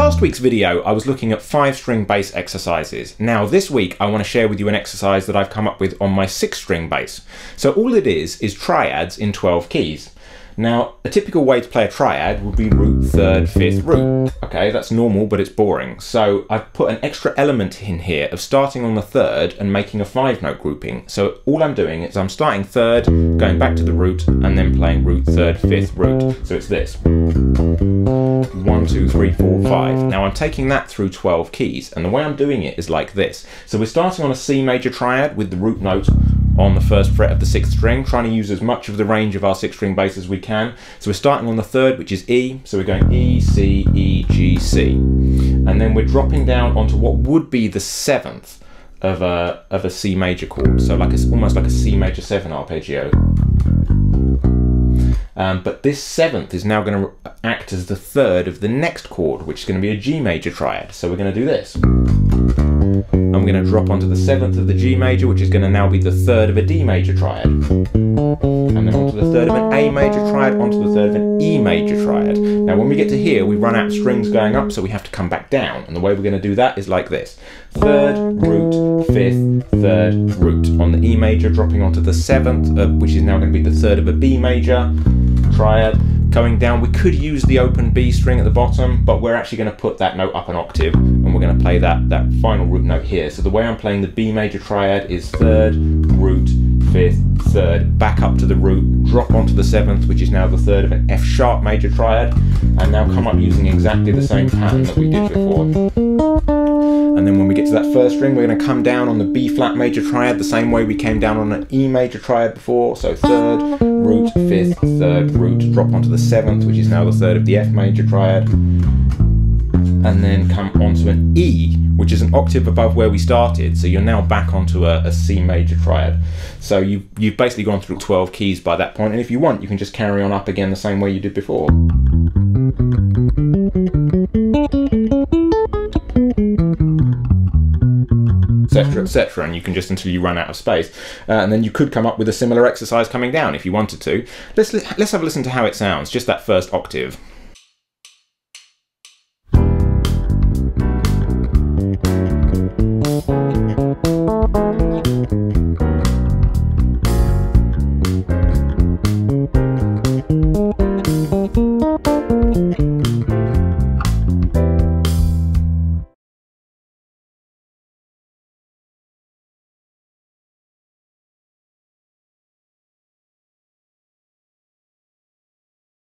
last week's video, I was looking at five string bass exercises. Now this week, I want to share with you an exercise that I've come up with on my six string bass. So all it is, is triads in 12 keys. Now, a typical way to play a triad would be root, third, fifth, root. Okay, that's normal, but it's boring. So I've put an extra element in here of starting on the third and making a five note grouping. So all I'm doing is I'm starting third, going back to the root, and then playing root, third, fifth, root. So it's this. One, two, three, four, five. Now I'm taking that through 12 keys, and the way I'm doing it is like this. So we're starting on a C major triad with the root note on the first fret of the sixth string, trying to use as much of the range of our six string bass as we can. So we're starting on the third, which is E, so we're going E, C, E, G, C. And then we're dropping down onto what would be the seventh of a, of a C major chord, so like a, almost like a C major 7 arpeggio. Um, but this seventh is now going to act as the third of the next chord, which is going to be a G major triad. So we're going to do this. I'm going to drop onto the seventh of the G major, which is going to now be the third of a D major triad. And then onto the third of an A major triad, onto the third of an E major triad. Now when we get to here, we run out strings going up, so we have to come back down. And the way we're going to do that is like this. Third, root, fifth, third, root. On the E major, dropping onto the seventh, uh, which is now going to be the third of a B major triad going down. We could use the open B string at the bottom, but we're actually going to put that note up an octave and we're going to play that, that final root note here. So the way I'm playing the B major triad is third, root, fifth, third, back up to the root, drop onto the seventh, which is now the third of an F sharp major triad, and now come up using exactly the same pattern that we did before. And then when we get to that first string, we're going to come down on the B flat major triad the same way we came down on an E major triad before. So third, root, fifth, third, root, drop onto the seventh, which is now the third of the F major triad. And then come onto an E, which is an octave above where we started. So you're now back onto a, a C major triad. So you, you've basically gone through 12 keys by that point. And if you want, you can just carry on up again the same way you did before. etc., mm-hmm. etc., and you can just until you run out of space, uh, and then you could come up with a similar exercise coming down if you wanted to. Let's let's have a listen to how it sounds, just that first octave.